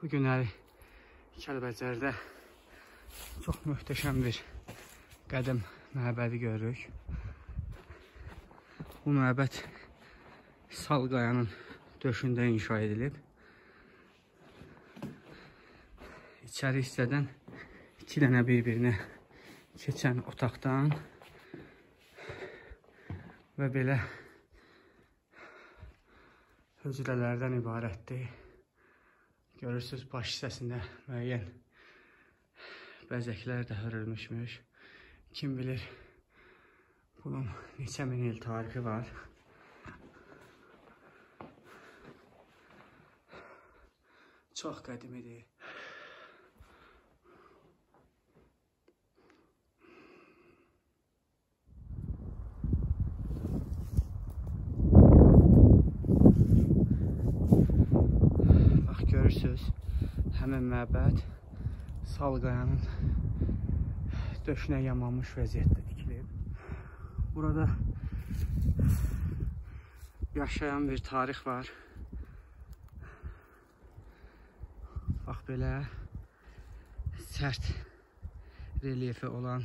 Bu günləri Kəlbəcərdə çox möhtəşəm bir qədim məbədi görürük. Bu məbəd Sal qayanın döşündə inşa edilib. İçəri hissədən iki dənə bir-birinə keçən otaqdan və belə hücrələrdən ibarətdir. Görürsünüz baş hissəsində müəyyən bəzəklər də hörülmüşmüş. Kim bilir bunun neçə min il tarixi var. Çox qədimidir. Görürsünüz, həmin məbəd Salqayanın döşünə yamanmış vəziyyətdə tikilib. Burada yaşayan bir tarix var. Bax belə sərt relyefi olan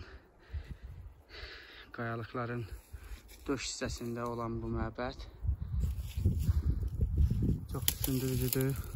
qayalıqların döş hissəsində olan bu məbəd çox düşündürücüdür.